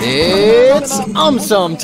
It's um time.